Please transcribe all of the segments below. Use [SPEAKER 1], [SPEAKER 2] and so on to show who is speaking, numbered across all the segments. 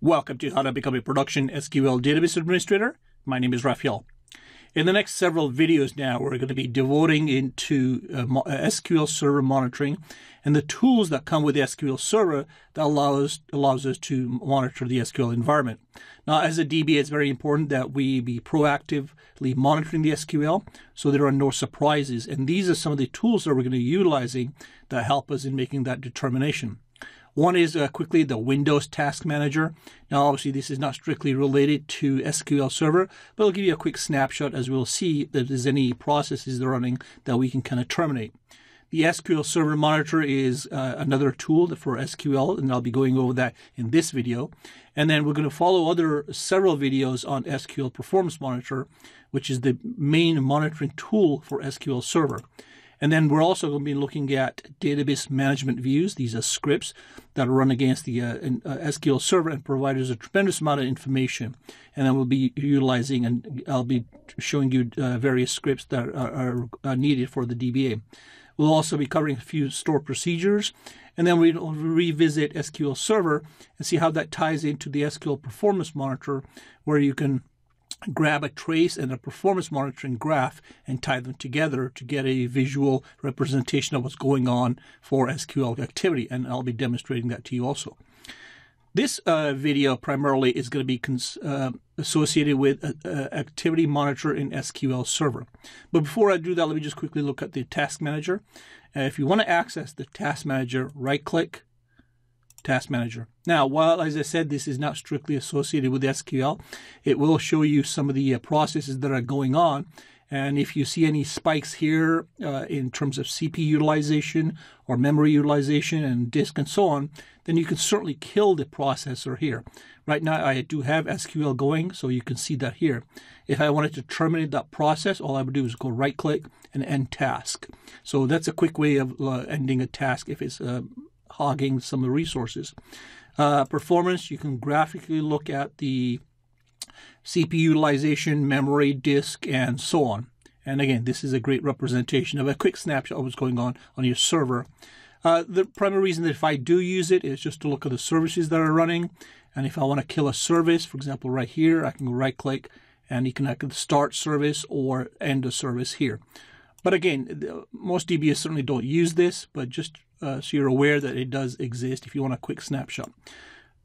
[SPEAKER 1] Welcome to How to Become a Production SQL Database Administrator. My name is Raphael. In the next several videos now, we're going to be devoting into uh, uh SQL Server monitoring and the tools that come with the SQL Server that allows, allows us to monitor the SQL environment. Now, as a DB, it's very important that we be proactively monitoring the SQL so there are no surprises. And these are some of the tools that we're going to be utilizing that help us in making that determination. One is uh, quickly the Windows Task Manager. Now, obviously, this is not strictly related to SQL Server, but I'll give you a quick snapshot as we'll see that there's any processes that are running that we can kind of terminate. The SQL Server Monitor is uh, another tool for SQL, and I'll be going over that in this video. And then we're going to follow other several videos on SQL Performance Monitor, which is the main monitoring tool for SQL Server. And then we're also going to be looking at database management views. These are scripts that run against the uh, uh, SQL server and provide us a tremendous amount of information. And then we'll be utilizing and I'll be showing you uh, various scripts that are, are, needed for the DBA. We'll also be covering a few store procedures, and then we'll revisit SQL Server and see how that ties into the SQL Performance Monitor, where you can grab a trace and a performance monitoring graph and tie them together to get a visual representation of what's going on for SQL activity. And I'll be demonstrating that to you also. This uh, video primarily is going to be uh, associated with uh, uh, Activity Monitor in SQL Server. But before I do that, let me just quickly look at the Task Manager. Uh, if you want to access the Task Manager, right-click, Task Manager. Now, while, as I said, this is not strictly associated with SQL, it will show you some of the uh, processes that are going on. And if you see any spikes here uh, in terms of CPU utilization or memory utilization and disk and so on, then you can certainly kill the processor here. Right now, I do have SQL going, so you can see that here. If I wanted to terminate that process, all I would do is go right click and end task. So that's a quick way of uh, ending a task if it's uh, hogging some of the resources. Uh, performance, you can graphically look at the CPU utilization, memory, disk, and so on. And again, this is a great representation of a quick snapshot of what's going on on your server. Uh, the primary reason that if I do use it is just to look at the services that are running. And if I want to kill a service, for example, right here, I can right click and you can, can start service or end a service here. But again, most DBs certainly don't use this, but just uh, so you're aware that it does exist if you want a quick snapshot.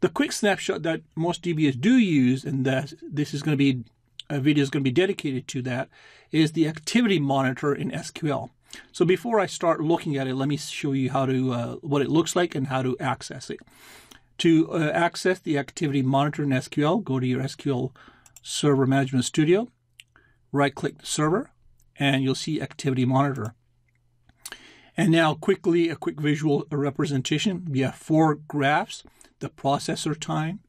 [SPEAKER 1] The quick snapshot that most DBAs do use, and that this is going to be a video is going to be dedicated to that, is the activity monitor in SQL. So before I start looking at it, let me show you how to uh, what it looks like and how to access it. To uh, access the activity monitor in SQL, go to your SQL Server Management Studio, right-click the server, and you'll see Activity Monitor. And now quickly, a quick visual representation. We have four graphs, the processor time,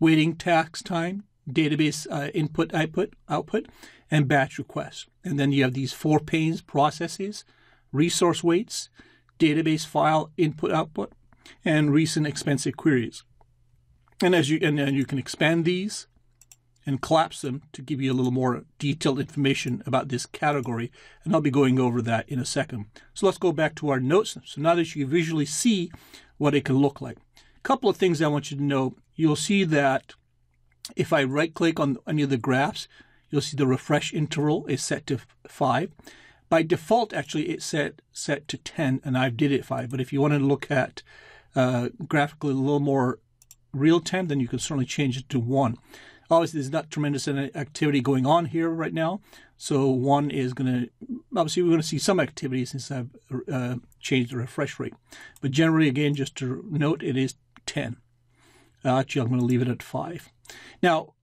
[SPEAKER 1] waiting task time, database uh, input, output, output, and batch requests. And then you have these four panes processes, resource waits, database file input, output, and recent expensive queries. And as you and then you can expand these and collapse them to give you a little more detailed information about this category. And I'll be going over that in a second. So let's go back to our notes. So now that you visually see what it can look like. A couple of things I want you to know. You'll see that if I right click on any of the graphs, you'll see the refresh interval is set to 5. By default, actually, it's set, set to 10, and I've did it 5. But if you want to look at uh, graphically a little more real time, then you can certainly change it to 1. Obviously, there's not tremendous activity going on here right now. So one is going to, obviously, we're going to see some activity since I've uh, changed the refresh rate. But generally, again, just to note, it is 10. Uh, actually, I'm going to leave it at 5. Now,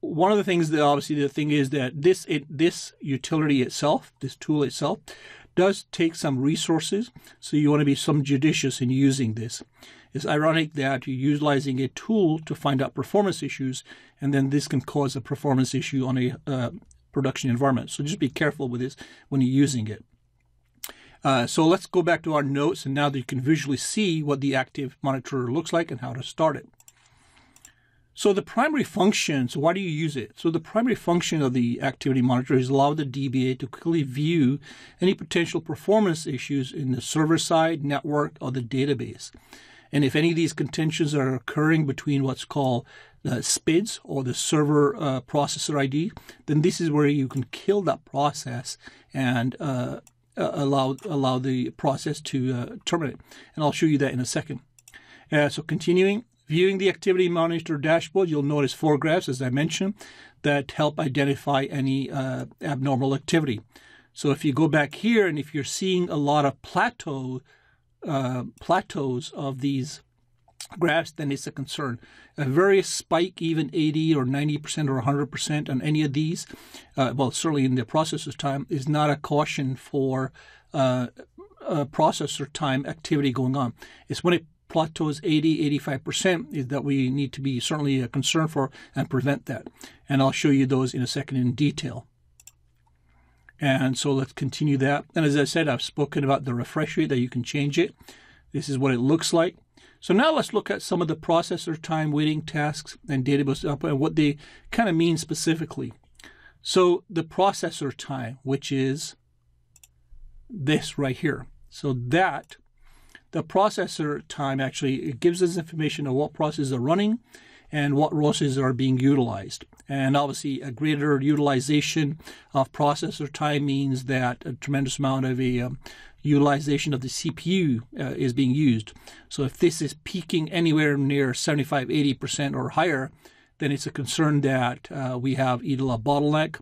[SPEAKER 1] one of the things that obviously the thing is that this it, this utility itself, this tool itself, does take some resources. So you want to be some judicious in using this. It's ironic that you're utilizing a tool to find out performance issues, and then this can cause a performance issue on a uh, production environment. So just be careful with this when you're using it. Uh, so let's go back to our notes, and now that you can visually see what the active monitor looks like and how to start it. So the primary function, so why do you use it? So the primary function of the activity monitor is allow the DBA to quickly view any potential performance issues in the server side, network, or the database. And if any of these contentions are occurring between what's called the SPIDs or the server uh, processor ID, then this is where you can kill that process and uh, allow allow the process to uh, terminate. And I'll show you that in a second. Uh, so continuing, viewing the activity monitor dashboard, you'll notice four graphs, as I mentioned, that help identify any uh, abnormal activity. So if you go back here and if you're seeing a lot of plateau uh, plateaus of these graphs, then it's a concern. A very spike, even 80 or 90% or 100% on any of these, uh, well, certainly in the processor time, is not a caution for uh, processor time activity going on. It's when it plateaus 80, 85% is that we need to be certainly a concern for and prevent that. And I'll show you those in a second in detail. And so let's continue that. And as I said, I've spoken about the refresh rate that you can change it. This is what it looks like. So now let's look at some of the processor time waiting tasks and database up and what they kind of mean specifically. So the processor time, which is this right here. So that the processor time actually it gives us information on what processes are running and what processes are being utilized. And obviously, a greater utilization of processor time means that a tremendous amount of a um, utilization of the CPU uh, is being used. So if this is peaking anywhere near 75, 80% or higher, then it's a concern that uh, we have either a bottleneck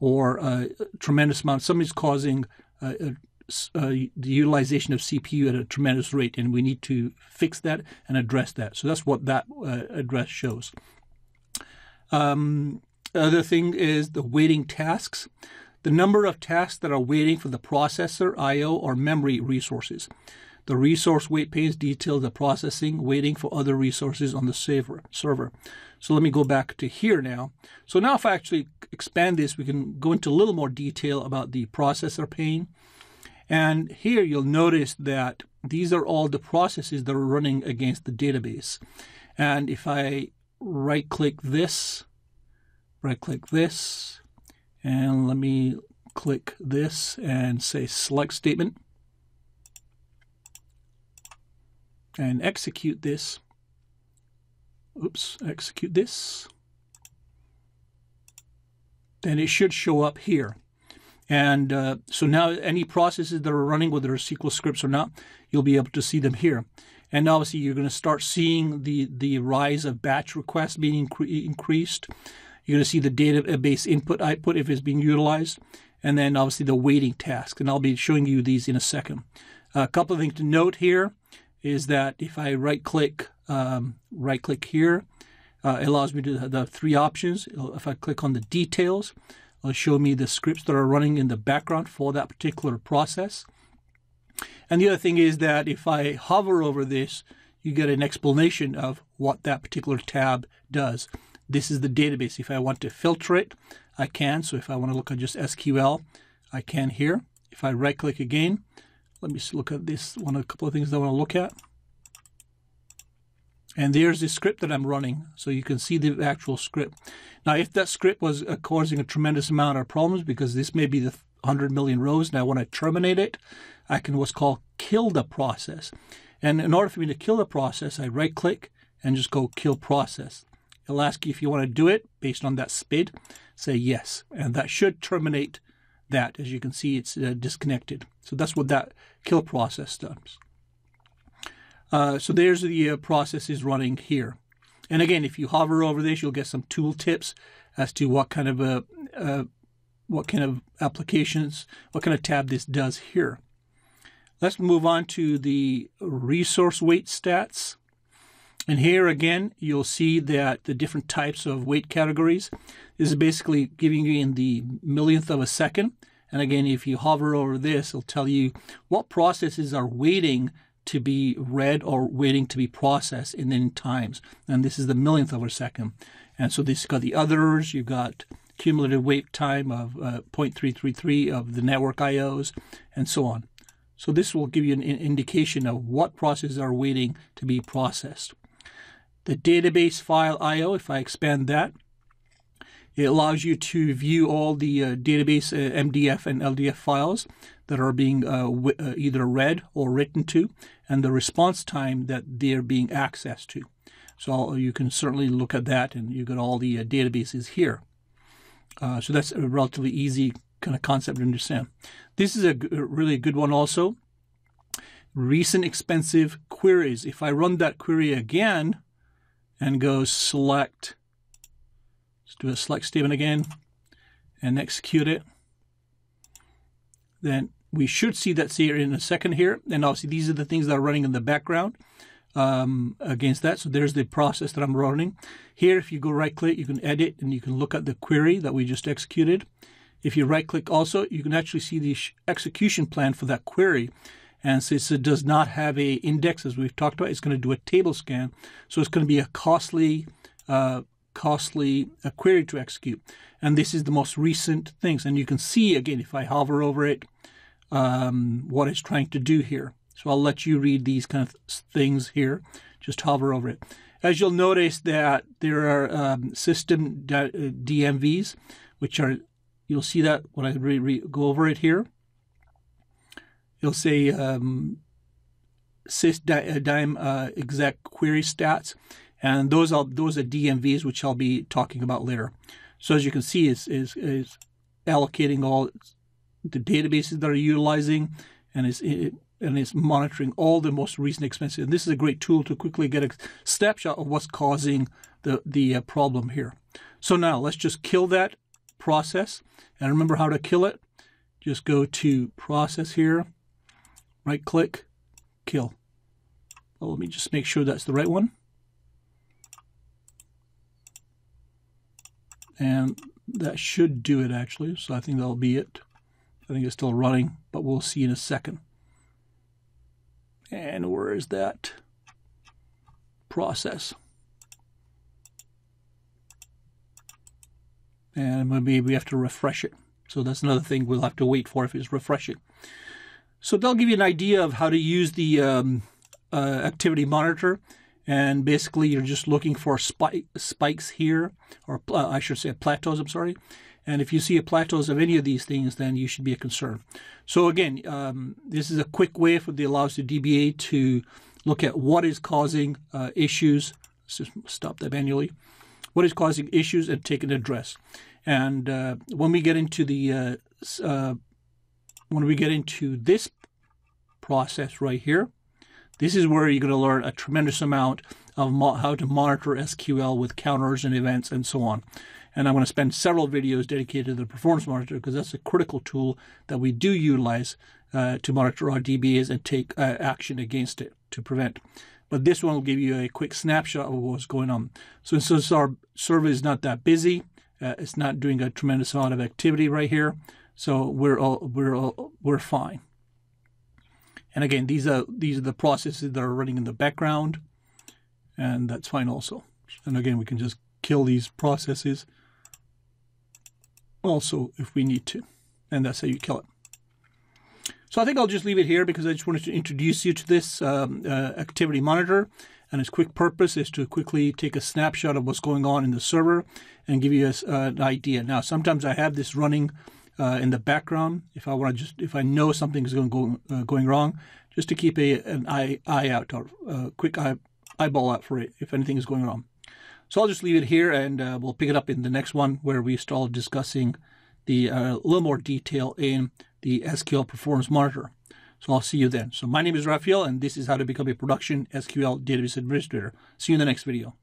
[SPEAKER 1] or a tremendous amount. Somebody's causing a, uh, the utilization of CPU at a tremendous rate, and we need to fix that and address that. So that's what that uh, address shows. Um, other thing is the waiting tasks. The number of tasks that are waiting for the processor, I/O, or memory resources. The resource wait panes detail the processing waiting for other resources on the server. server. So let me go back to here now. So now if I actually expand this, we can go into a little more detail about the processor pane. And here you'll notice that these are all the processes that are running against the database. And if I right click this, right click this, and let me click this and say select statement and execute this. Oops, execute this. Then it should show up here. And uh, so now any processes that are running, whether they're SQL scripts or not, you'll be able to see them here. And obviously, you're going to start seeing the, the rise of batch requests being incre- increased. You're going to see the database input output if it's being utilized, and then obviously the waiting task. And I'll be showing you these in a second. A couple of things to note here is that if I right click, um, right click here, uh, it allows me to have the three options. If I click on the details, will show me the scripts that are running in the background for that particular process. And the other thing is that if I hover over this, you get an explanation of what that particular tab does. This is the database. If I want to filter it, I can. So if I want to look at just SQL, I can here. If I right click again, let me look at this one, of a couple of things I want to look at. And there's the script that I'm running, so you can see the actual script. Now, if that script was uh, causing a tremendous amount of problems, because this may be the 100 million rows, and I want to terminate it, I can what's called kill the process. And in order for me to kill the process, I right click and just go kill process. It'll ask you if you want to do it based on that SPID. Say yes, and that should terminate that. As you can see, it's uh, disconnected. So that's what that kill process does. Uh, so there's the uh, processes running here. And again, if you hover over this, you'll get some tool tips as to what kind of a what kind of applications, what kind of tab this does here. Let's move on to the resource wait stats. And here again, you'll see that the different types of wait categories. This is basically giving you in the millionth of a second. And again, if you hover over this, it'll tell you what processes are waiting to be read or waiting to be processed in any times. And this is the millionth of a second. And so this got the others, you've got cumulative wait time of uh, 0.333 of the network IOs, and so on. So this will give you an indication of what processes are waiting to be processed. The database file IO, if I expand that, It allows you to view all the uh, database uh, MDF and LDF files that are being uh, w- uh, either read or written to, and the response time that they're being accessed to. So you can certainly look at that, and you get all the uh, databases here. Uh, so that's a relatively easy kind of concept to understand. This is a really good one also. Recent expensive queries. If I run that query again and go select, let's do a select statement again and execute it, then we should see that here in a second here. And obviously these are the things that are running in the background um, against that. So there's the process that I'm running. Here, if you go right click, you can edit and you can look at the query that we just executed. If you right click also, you can actually see the execution plan for that query. And since it does not have a index, as we've talked about, it's going to do a table scan. So it's going to be a costly, uh, costly uh, query to execute. And this is the most recent things. And you can see, again, if I hover over it, um, what it's trying to do here. So I'll let you read these kind of things here. Just hover over it. As you'll notice that there are um, system DMVs, which are, you'll see that when I re- re- go over it here. You'll say um, sysdime uh, exec query stats, and those are those are DMVs, which I'll be talking about later. So as you can see, is is, is allocating all the databases that are utilizing, and is and it's monitoring all the most recent expenses. And this is a great tool to quickly get a snapshot of what's causing the the uh, problem here. So now let's just kill that process, and remember how to kill it. Just go to process here, right click, kill. Well, let me just make sure that's the right one. And that should do it actually. So I think that'll be it. I think it's still running, but we'll see in a second. And where is that process? And maybe we have to refresh it. So that's another thing we'll have to wait for if it's refreshing. So that'll give you an idea of how to use the um, uh, activity monitor. And basically, you're just looking for spike, spikes here, or uh, I should say plateaus, I'm sorry. And if you see a plateaus of any of these things, then you should be a concern. So again, um, this is a quick way for the allows the DBA to look at what is causing uh, issues. Let's just stop that manually. What is causing issues and take an address. And uh, when we get into the uh, uh when we get into this process right here, this is where you're going to learn a tremendous amount of mo- how to monitor SQL with counters and events and so on. And I'm going to spend several videos dedicated to the performance monitor because that's a critical tool that we do utilize uh, to monitor our DBAs and take uh, action against it to prevent. But this one will give you a quick snapshot of what's going on. So since our server is not that busy, uh, it's not doing a tremendous amount of activity right here, so we're all, we're all, we're fine. And again, these are these are the processes that are running in the background, and that's fine also. And again, we can just kill these processes also if we need to. And that's how you kill it. So I think I'll just leave it here because I just wanted to introduce you to this um, uh, activity monitor. And its quick purpose is to quickly take a snapshot of what's going on in the server and give you a, uh, an idea. Now, sometimes I have this running uh, in the background if I want to just if I know something is going go, uh, going wrong, just to keep a an eye eye out or a uh, quick eye, eyeball out for it if anything is going wrong. So I'll just leave it here and uh, we'll pick it up in the next one where we start discussing the uh, a little more detail in the SQL Performance Monitor. So I'll see you then. So my name is Raphael and this is how to become a production SQL database administrator. See you in the next video.